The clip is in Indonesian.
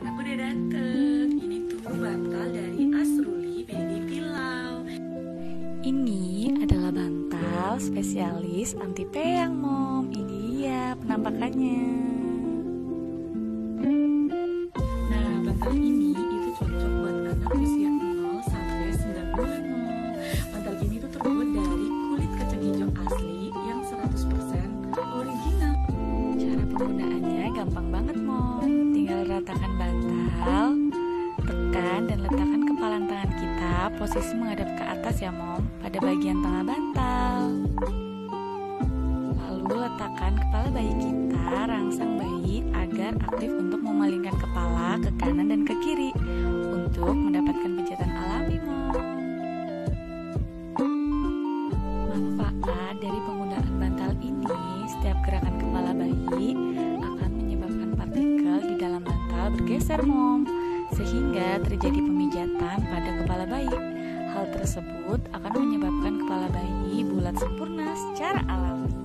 kan aku udah dateng Ini tuh bantal dari Asruli Baby Pilau Ini adalah bantal spesialis anti peyang, Mom. Ini dia penampakannya. Nah, bantal ini itu cocok buat anak usia 0 sampai 9 bulan Mom Bantal ini tuh terbuat dari kulit kacang hijau asli yang 100% original Cara penggunaannya gampang banget, Mom. Ratakan bantal, tekan dan letakkan kepalan tangan kita posisi menghadap ke atas ya, Mom, pada bagian tengah bantal. Lalu letakkan kepala bayi kita rangsang bayi agar aktif untuk memalingkan kepala ke kanan dan ke kiri untuk mendapatkan pijatan alami, Mom. Manfaat dari penggunaan bergeser, Mom, sehingga terjadi pemijatan pada kepala bayi. Hal tersebut akan menyebabkan kepala bayi bulat sempurna secara alami.